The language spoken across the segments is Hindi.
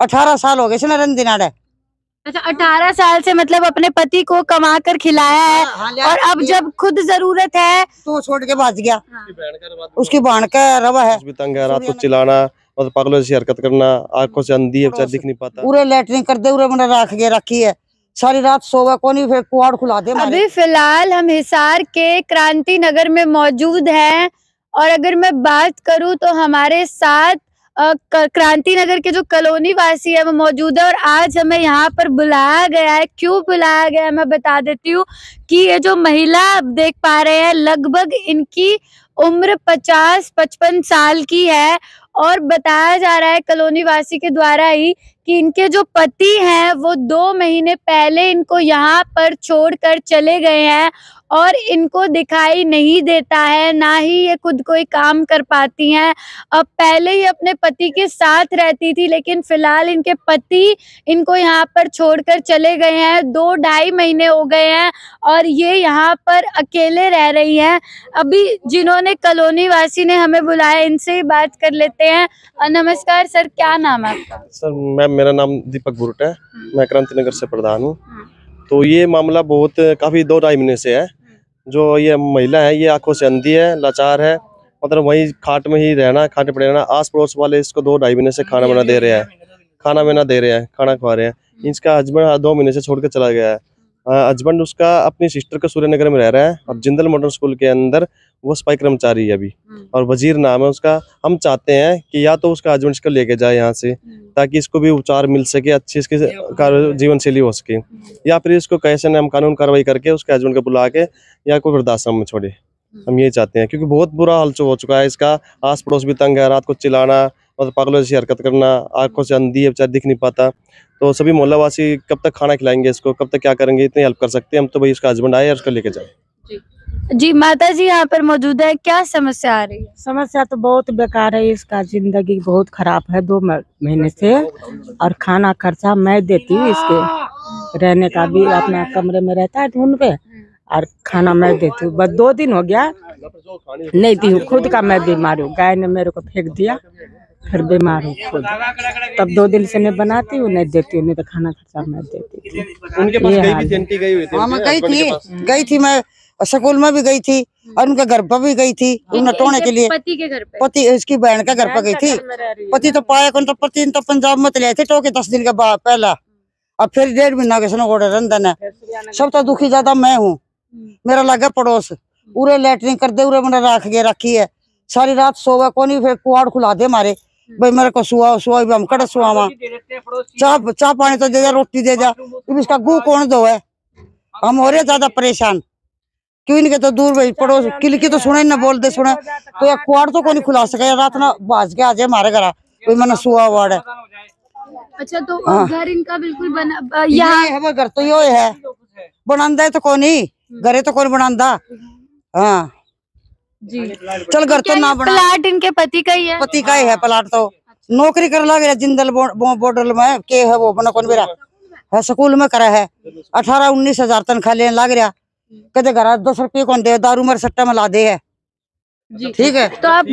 अठारह साल हो गए इसने अच्छा अठारह साल से मतलब अपने पति को कमा कर खिलाया है हाँ, और अब जब खुद ज़रूरत है। तो छोड़ के भाज गया। हाँ। उसकी बाण का रवा है। भी तंग है रात को चिल्लाना और पागलों जैसी हरकत करना आँखों से अंधी है दिख नहीं पाता। पूरे लेटरिन कर दे मैंने रख के रखी है। सारी रात सोवा कोनी फिर कुआड़ खुला दे अभी फ़िलहाल हम हिसार के क्रांति नगर में मौजूद हैं। और अगर मैं बात करूँ तो हमारे साथ क- क्रांति नगर के जो कॉलोनी वासी है वो मौजूद है और आज हमें यहाँ पर बुलाया गया है। क्यों बुलाया गया है मैं बता देती हूँ कि ये जो महिला आप देख पा रहे हैं लगभग इनकी उम्र पचास, पचपन साल की है और बताया जा रहा है कॉलोनी वासी के द्वारा ही कि इनके जो पति हैं, वो दो महीने पहले इनको यहाँ पर छोड़कर चले गए हैं और इनको दिखाई नहीं देता है, ना ही ये खुद कोई काम कर पाती हैं। अब पहले ही अपने पति के साथ रहती थी, लेकिन फ़िलहाल इनके पति इनको यहाँ पर छोड़कर चले गए हैं। दो ढाई महीने हो गए हैं और ये यहाँ पर अकेले रह रही हैं। अभी जिन्होंने कॉलोनी वासी ने हमें बुलाया, इनसे ही बात कर लेते हैं। नमस्कार सर क्या नाम है आपका? सर मैम मेरा नाम दीपक बुरुट है। मैं क्रांति नगर से प्रधान हूँ। तो ये मामला बहुत काफ़ी दो ढाई महीने से है। जो ये महिला है ये आँखों से अंधी है लाचार है। मतलब वही खाट में ही रहना खाट पे रहना आस पड़ोस वाले इसको दो ढाई महीने से खाना बना दे रहे हैं। खाना बना दे रहे हैं खाना खवा रहे हैं। इसका हस्बैंड दो महीने से छोड़ के चला गया है। हस्बैंड उसका अपनी सिस्टर के सूर्यनगर में रह रहा है और जिंदल मॉडर्न स्कूल के अंदर वो सफ़ाई कर्मचारी है अभी। और वज़ीर नाम है उसका। हम चाहते हैं कि या तो उसका हस्बैंड इसको लेके जाए यहाँ से ताकि इसको भी उपचार मिल सके अच्छी इसकी जीवन शैली हो। सके। या फिर इसको कैसे न हम कानून कार्रवाई करके उसके हस्बैंड को बुला के या कोई वृद्धाश्रम में छोड़े। हम यही चाहते हैं क्योंकि बहुत बुरा हाल हो चुका है इसका। आस पड़ोस भी तंग है रात को चिल्लाना और पागलों जैसी हरकत करना आँखों से अंधी है बेचारा दिख नहीं पाता। तो सभी मोहल्लावासी कब तक खाना खिलाएँगे इसको? कब तक क्या करेंगे? इतनी हेल्प कर सकते हैं हम तो भाई इसका हस्बैंड आए और उसको लेके जाए जी। माता जी यहाँ पर मौजूद है। क्या समस्या आ रही है? समस्या तो बहुत बेकार है। इसका ज़िंदगी बहुत खराब है दो महीने से। और खाना खर्चा मैं देती हूँ इसके। रहने का भी अपना कमरे में रहता है धुन पे और खाना मैं देती हूँ। बस दो दिन हो गया। नहीं दी हूँ खुद का मैं बीमार हूँ। गाय ने मेरे को फेंक दिया। फिर बीमार हूँ खुद। तब दो दिन से नहीं बनाती हूँ नहीं देती हूँ नहीं तो खाना खर्चा मैं देती थी उनके पास गई भी थी गई हुई थी हाँ मैं गई थी गई थी मैं स्कूल में भी गई थी और उनके घर पर भी गई थी उन्हें टोने के लिए। पति के घर पति इसकी बहन का घर पर गई थी। पति तो पाया कौन तो पति तो पंजाब में चले थे टोके दस दिन के बाद पहला। और फिर डेढ़ महीना के सुनो गोड़े रंधन है सब तो दुखी ज़्यादा मैं हूँ। मेरा लगा पड़ोस। पूरे लेटरिन कर दे पूरे मैंने रख के रखी है। सारी रात सोवा कोनी फिर कुआड़ खुला दे मारे। भाई मेरे को सुआ सुआ भी हम कड़े सुआवा चाह चाह पानी तो दे जा रोटी दे जा इसका गू कौन दो है? हम हो रहे ज़्यादा परेशान। क्यों इनके तो दूर भाई पड़ोस किलकी तो सुने ना बोल दे सुने। तो या कुआड़ तो कौन खुला सके रात ना बाज के आ जाए हमारे घर कोई मैंने सुआ वाड़ है। अच्छा तो हाँ। घर इनका बिल्कुल बना यहाँ ये है घर तो यो है। बनांदा है तो कौन? ही घरे तो कौन बनांदा? हाँ। जी। चल घर तो ना बना। प्लाट इनके पति का ही है। पति का ही है प्लाट तो। नौकरी कर लग रहा जिंदल बॉर्डर में के है वो बना कौन मेरा? है स्कूल में करा है। अठारह उन्नीस हज़ार तनखा लेने लग रहा कदे घर दस रुपये कौन दे? दारू मर सट्टा में ला दे है। ठीक है? तो आप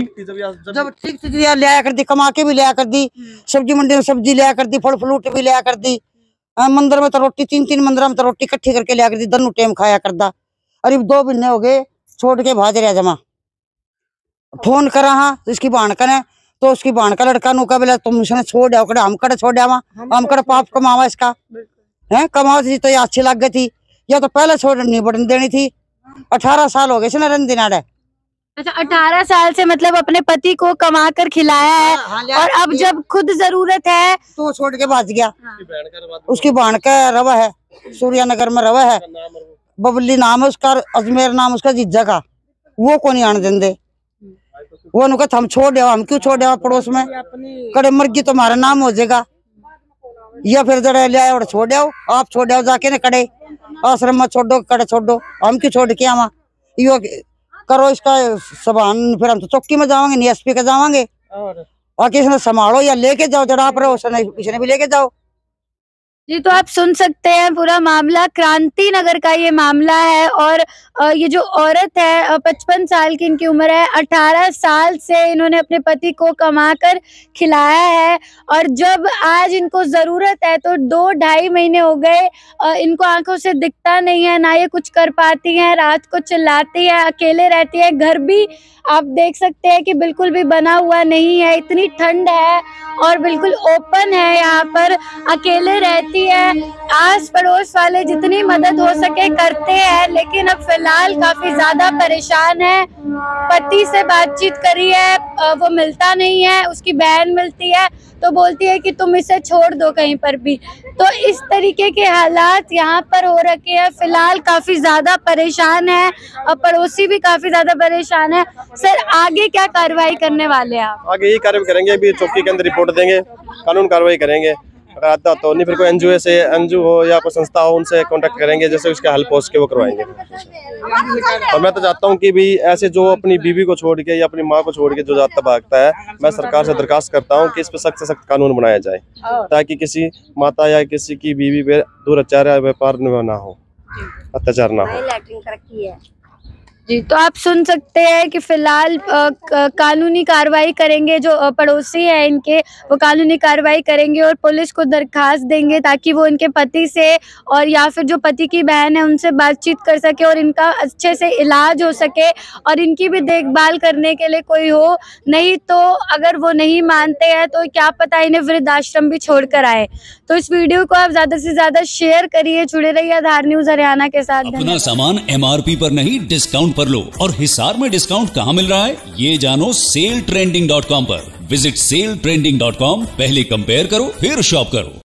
जब ठीक से दिया लिया कर दी कमा के भी लिया कर दी सब्ज़ी मंडी में सब्ज़ी लिया कर दी फल फ्रूट भी लिया कर दी मंदिर में तो रोटी तीन तीन मंदिर में तो रोटी इकट्ठी करके लिया कर दी दोनों टाइम खाया कर दा अरे दो महीने हो गए छोड़ के भाज रहा जमा। फ़ोन करा हाँ तो इसकी बाण कने तो उसकी बाण का लड़का नुका बोला तुम उसने छोड़ आओ कड़े हम कड़े छोड़ आवा हम कड़े पाप कमावा इसका। है कमाओ थी तो ये अच्छी लग गई थी। या तो पहले छोड़ नहीं बढ़ने देनी थी। अठारह साल हो गए इसने रन दिनाड़े अच्छा अठारह साल से मतलब अपने पति को कमा कर खिलाया है हाँ, और अब जब खुद ज़रूरत है तो छोड़ के भाज गया। हाँ। उसकी बाण का रवा है सूर्यानगर में रवा है। बबली नाम है उसका अजमेर नाम उसका जीजा का। वो को नहीं आने देंदे। वो उनको हम छोड़ हम क्यों छोड़ दिया पड़ोस में? कड़े मर्गी तुम्हारा नाम हो जाएगा। या फिर जरा ले आए और छोड़ आओ। आप छोड़ आओ जाके ना कड़े। आश्रम में छोड़ो कड़े छोड़ो। हम क्यों छोड़ के आवा? यो करो इसका सबान फिर हम तो चौकी में जावांगे नहीं एसपी के जावांगे। और? किसी ने संभालो या लेके जाओ पर उसने इसने भी लेके जाओ। जी तो आप सुन सकते हैं पूरा मामला। क्रांति नगर का ये मामला है और ये जो औरत है पचपन साल की इनकी उम्र है। अठारह साल से इन्होंने अपने पति को कमाकर खिलाया है और जब आज इनको ज़रूरत है तो दो ढाई महीने हो गए इनको आँखों से दिखता नहीं है, ना ये कुछ कर पाती हैं, रात को चिल्लाती है, अकेले रहती है। घर भी आप देख सकते हैं कि बिल्कुल भी बना हुआ नहीं है, इतनी ठंड है और बिल्कुल ओपन है यहाँ पर। अकेले रहती है। आस पड़ोस वाले जितनी मदद हो सके करते हैं, लेकिन अब फ़िलहाल काफ़ी ज़्यादा परेशान है। पति से बातचीत करी है वो मिलता नहीं है, उसकी बहन मिलती है तो बोलती है कि तुम इसे छोड़ दो कहीं पर भी। तो इस तरीके के हालात यहाँ पर हो रखे हैं। फ़िलहाल काफ़ी ज़्यादा परेशान है और पड़ोसी भी काफ़ी ज़्यादा परेशान है। सर, आगे क्या कार्रवाई करने वाले हैं आप? आगे यही कार्रवाई करेंगे, अभी चौकी के अंदर रिपोर्ट देंगे, कानून कार्रवाई करेंगे। आता तो नहीं, फिर कोई एनजीओ से, एनजीओ हो या कोई संस्था हो, उनसे कांटेक्ट करेंगे, जैसे उसका हेल्प हो सके वो करवाएँगे। और मैं तो चाहता हूँ कि भी ऐसे जो अपनी बीवी को छोड़ के या अपनी माँ को छोड़ के जो जाता भागता है, मैं सरकार से दरखास्त करता हूँ कि इस पर सख्त से सख्त कानून बनाया जाए, ताकि किसी माता या किसी की बीवी पे दुराचार या व्यापार ना हो, अत्याचार ना हो। जी तो आप सुन सकते हैं कि फ़िलहाल कानूनी कार्रवाई करेंगे जो पड़ोसी है इनके, वो कानूनी कार्रवाई करेंगे और पुलिस को दरखास्त देंगे ताकि वो इनके पति से और या फिर जो पति की बहन है उनसे बातचीत कर सके और इनका अच्छे से इलाज हो सके और इनकी भी देखभाल करने के लिए कोई हो। नहीं तो अगर वो नहीं मानते हैं तो क्या पता इन्हें वृद्धाश्रम भी छोड़ कर आए। तो इस वीडियो को आप ज़्यादा से ज़्यादा शेयर करिए, जुड़े रहिए आधार न्यूज़ हरियाणा के साथ। सामान एमआरपी पर नहीं, डिस्काउंट पर लो। और हिसार में डिस्काउंट कहाँ मिल रहा है? ये जानो सेल ट्रेंडिंग डॉट कॉम पर। Visit sale trending dot com पहले कंपेयर करो, फिर शॉप करो।